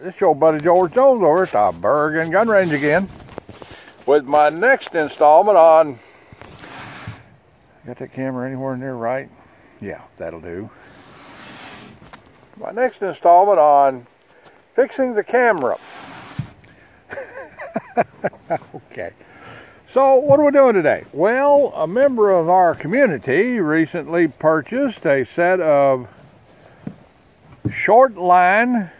This is your buddy George Jones over at the Bergen Gun Range again with my next installment on got that camera anywhere near right? Yeah that'll do. My next installment on fixing the camera. Okay. So what are we doing today? Well a member of our community recently purchased a set of short line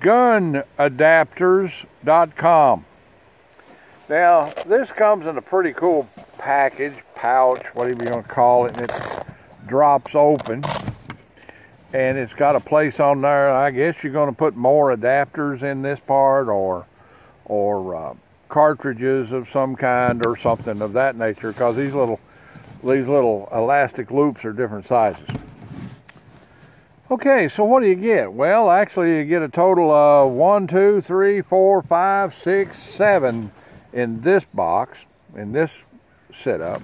gunadapters.com. Now, this comes in a pretty cool package, pouch, whatever you're going to call it, and it drops open. And it's got a place on there, I guess you're going to put more adapters in this part or, or uh, cartridges of some kind or something of that nature because these little, these little elastic loops are different sizes. Okay, so what do you get? Well, actually you get a total of one, two, three, four, five, six, seven in this box, in this setup.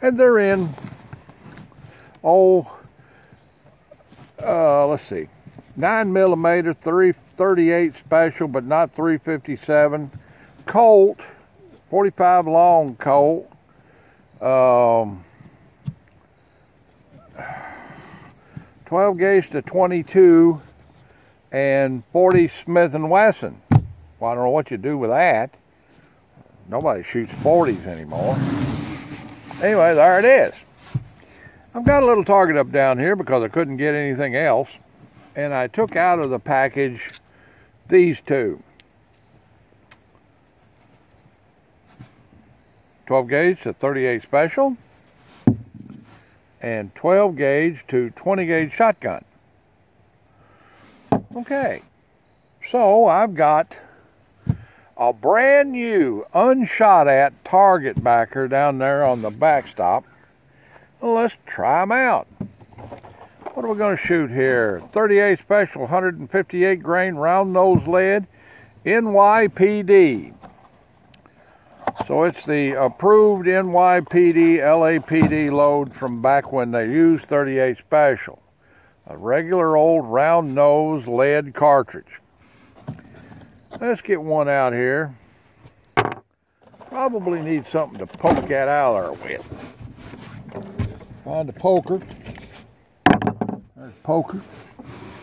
And they're in, oh, uh, let's see, 9 millimeter, 338 special, but not 357. Colt, 45 long Colt. Um, 12 gauge to 22 and 40 Smith & Wesson. Well, I don't know what you do with that. Nobody shoots 40s anymore. Anyway, there it is. I've got a little target up down here because I couldn't get anything else. And I took out of the package these two. 12 gauge to 38 special and 12 gauge to 20 gauge shotgun. Okay, so I've got a brand new unshot at target backer down there on the backstop. Well, let's try them out. What are we going to shoot here? 38 special 158 grain round nose lead NYPD. So it's the approved NYPD LAPD load from back when they used 38 Special. A regular old round nose lead cartridge. Let's get one out here. Probably need something to poke that out there with. Find a poker. There's poker.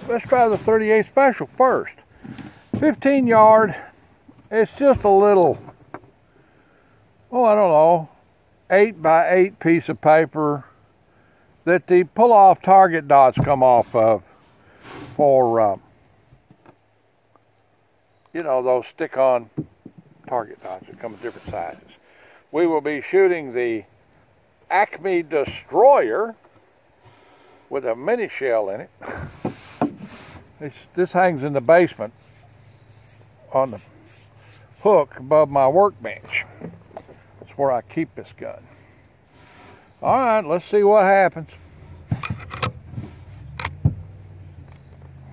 Let's try the 38 Special first. 15 yard. It's just a little oh, I don't know, eight by eight piece of paper that the pull off target dots come off of for, uh, you know, those stick on target dots that come in different sizes. We will be shooting the Acme Destroyer with a mini shell in it. This, this hangs in the basement on the hook above my workbench where I keep this gun. All right, let's see what happens.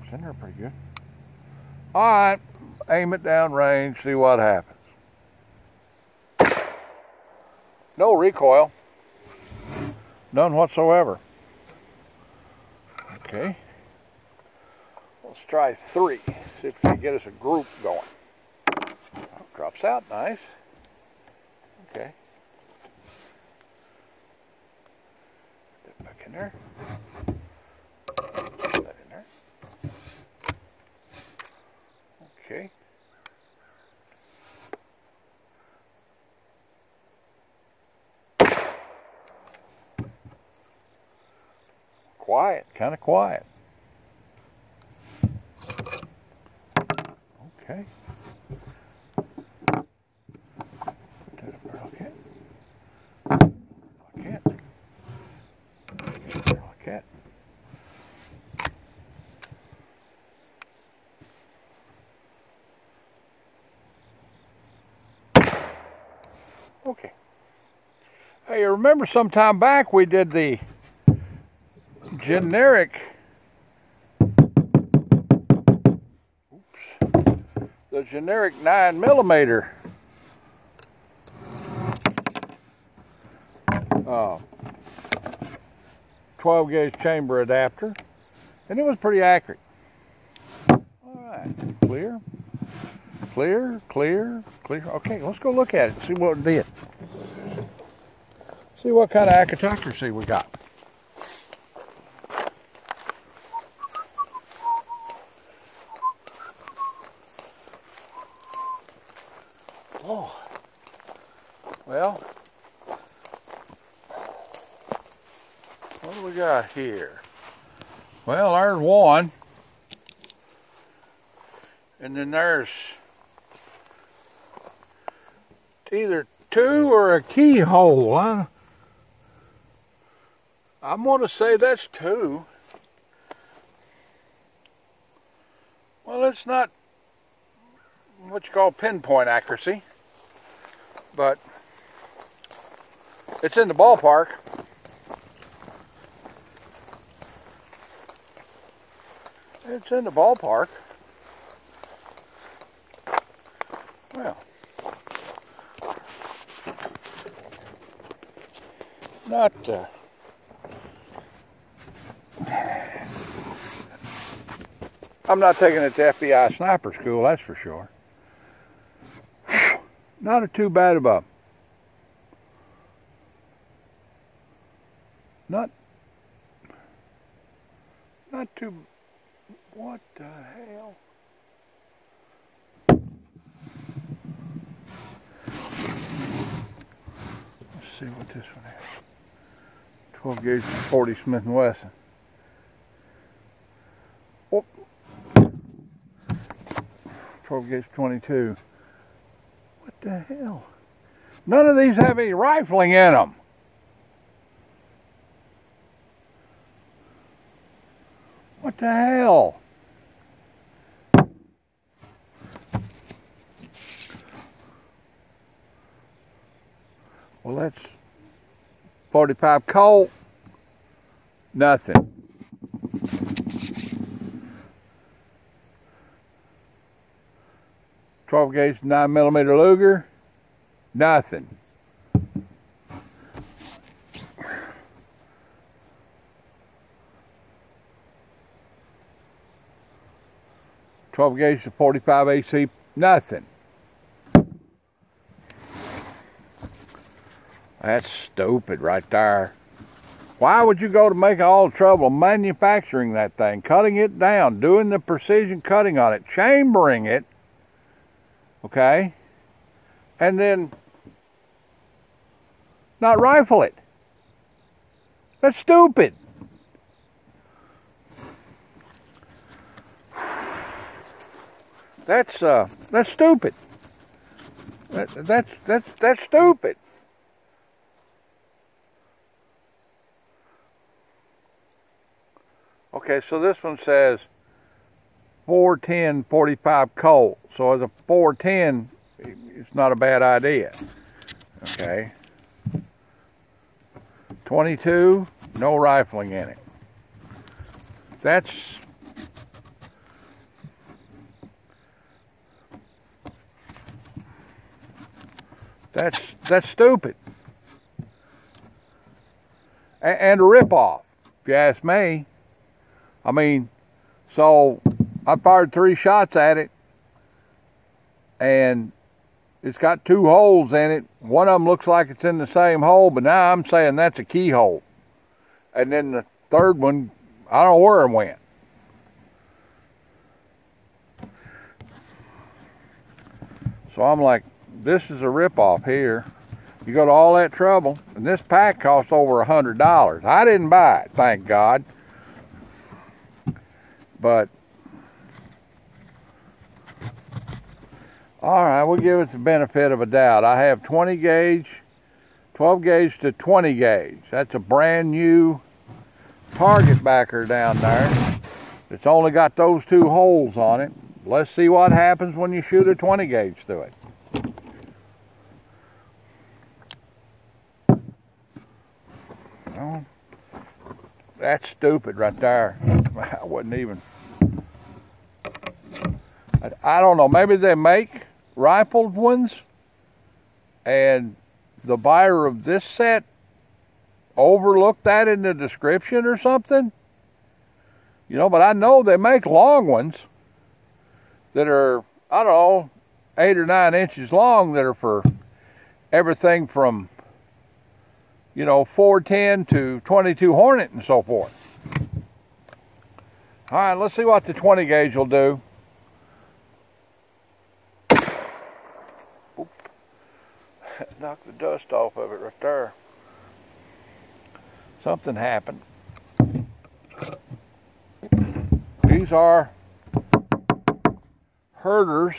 It's in there pretty good. All right, aim it down range, see what happens. No recoil. None whatsoever. Okay. Let's try three. See if we can get us a group going. Oh, drops out nice. Okay. Put that back in there. Put that in there. Okay. Quiet, kind of quiet. Okay. Okay. Hey, remember some time back we did the generic oops, the generic 9 millimeter uh, 12 gauge chamber adapter and it was pretty accurate. Clear. Clear, clear, clear. Okay, let's go look at it see what it did. See what kind of accuracy we got. Oh, well, what do we got here? Well, there's one. And then there's either two or a keyhole. Huh? I'm going to say that's two. Well, it's not what you call pinpoint accuracy, but it's in the ballpark. It's in the ballpark. Well, not uh, I'm not taking it to FBI sniper school, that's for sure. Not a too bad of a not not too what the hell? Let's see what this one is. 12 gauge 40 Smith & Wesson oh. 12 gauge 22 what the hell? None of these have any rifling in them. What the hell? Well, that's 45 Colt. Nothing. 12 gauge 9 millimeter Luger, nothing. Twelve gauge to forty five AC, nothing. That's stupid right there. Why would you go to make all the trouble manufacturing that thing, cutting it down, doing the precision cutting on it, chambering it, okay, and then not rifle it. That's stupid. That's uh, that's stupid. That, that's that's that's stupid. Okay, so this one says 410 45 Colt. So as a 410, it's not a bad idea. Okay. 22, no rifling in it. That's That's that's stupid. And, and a ripoff, if you ask me. I mean, so I fired three shots at it, and it's got two holes in it. One of them looks like it's in the same hole, but now I'm saying that's a keyhole. And then the third one, I don't know where it went. So I'm like, this is a ripoff here. You go to all that trouble, and this pack costs over a hundred dollars. I didn't buy it, thank God. But All right, we'll give it the benefit of a doubt. I have 20 gauge, 12 gauge to 20 gauge. That's a brand new target backer down there. It's only got those two holes on it. Let's see what happens when you shoot a 20 gauge through it. That's stupid right there. I wouldn't even. I don't know. Maybe they make rifled ones and the buyer of this set overlooked that in the description or something. You know, but I know they make long ones. that are, I don't know, eight or nine inches long that are for everything from, you know, 410 to 22 Hornet and so forth. All right, let's see what the 20 gauge will do. Knock the dust off of it right there. Something happened. These are herders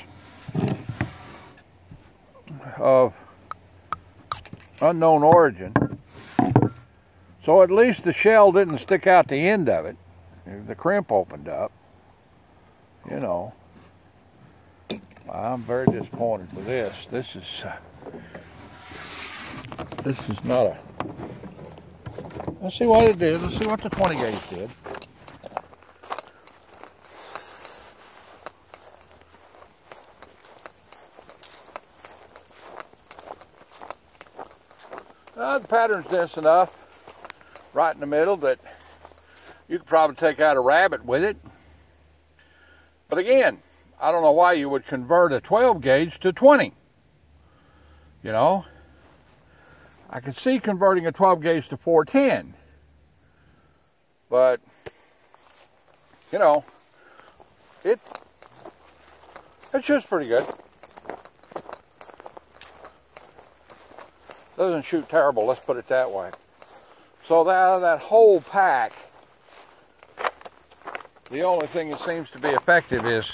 of unknown origin. So at least the shell didn't stick out the end of it. The crimp opened up. You know. I'm very disappointed with this. This is uh, this is not a let's see what it did. Let's see what the 20 gauge did. Uh, the pattern's dense enough right in the middle that you could probably take out a rabbit with it. But again, I don't know why you would convert a 12 gauge to 20. You know, I can see converting a 12 gauge to 410. But, you know, it it's shoots pretty good. Doesn't shoot terrible, let's put it that way. So that, that whole pack, the only thing that seems to be effective is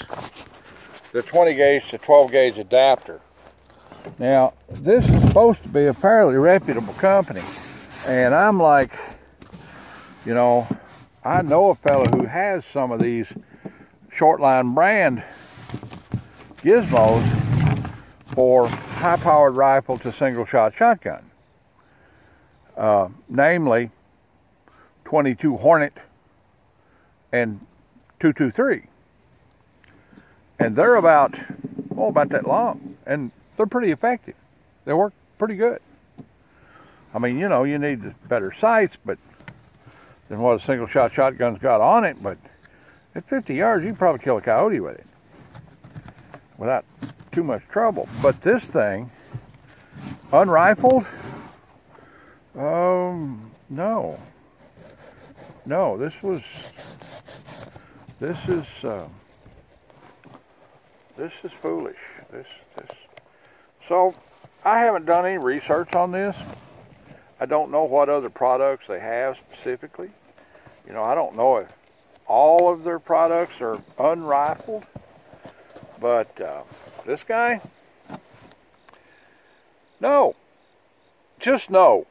the 20 gauge to 12 gauge adapter. Now, this is supposed to be a fairly reputable company. And I'm like, you know, I know a fellow who has some of these Shortline brand gizmos for high-powered rifle to single-shot shotgun. Uh, namely, 22 Hornet and 223. And they're about, oh, about that long. And they're pretty effective. They work pretty good. I mean, you know, you need better sights, but than what a single shot shotgun's got on it, but at 50 yards, you can probably kill a coyote with it without too much trouble. But this thing, unrifled, um, no. No, this was, this is, uh, this is foolish. This, this. So, I haven't done any research on this. I don't know what other products they have specifically. You know, I don't know if all of their products are unrifled, but uh, this guy? No. Just no.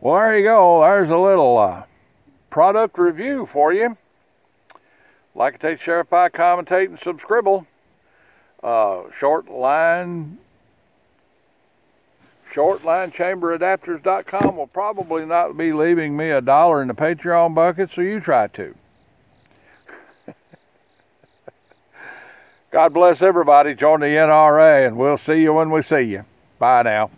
well, there you go. There's a little uh, product review for you. Like, take, share, pie, commentate, and subscribe. Uh, short line shortlinechamberadapters.com will probably not be leaving me a dollar in the Patreon bucket, so you try to. God bless everybody. Join the NRA, and we'll see you when we see you. Bye now.